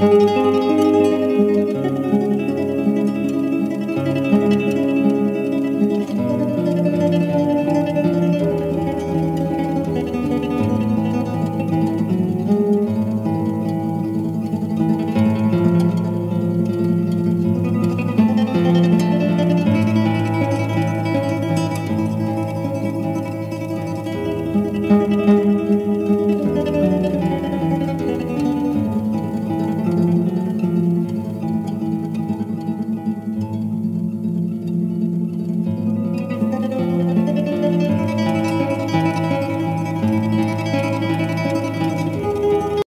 Música